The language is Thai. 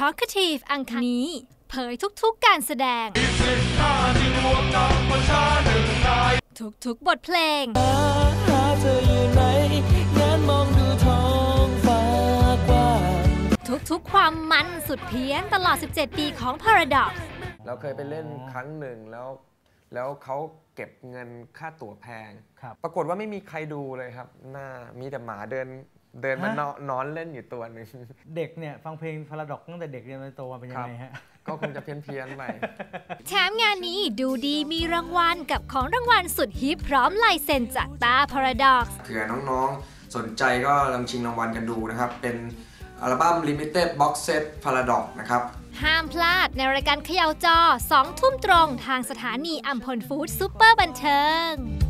Talkative อังคารนี้ เผยทุกๆการแสดง ทุกๆบทเพลงหาเธออยู่ไหนงั้นมองดูท้องฟ้ากว้างทุกๆความมันสุดเพี้ยนตลอด 17 ปีของ Paradox เราเคยไปเล่นครั้งหนึ่งแล้วแล้วเขาเก็บเงินค่าตั๋วแพงครับปรากฏว่าไม่มีใครดูเลยครับ หน้ามีแต่หมาเดิน เดินมาฮะนอนนอนเล่นอยู่ตัวหนึ่งเด็กเนี่ยฟังเพลง Paradox ตั้งแต่เด็กเรียนจนโตมาเป็นยังไงฮะก็คงจะเพี้ยนเพี้ยนๆไปแถมงานนี้ดูดีมีรางวัลกับของรางวัลสุดฮิปพร้อมลายเซ็นจากตา Paradox เผื่อน้องๆ สนใจก็ลองชิงรางวัลกันดูนะครับ เป็นอัลบั้ม Limited Box Set Paradox นะครับ ห้ามพลาดในรายการเขย่าจอ 2 ทุ่มตรงทางสถานีอำพลฟู้ดซูเปอร์บันเทิง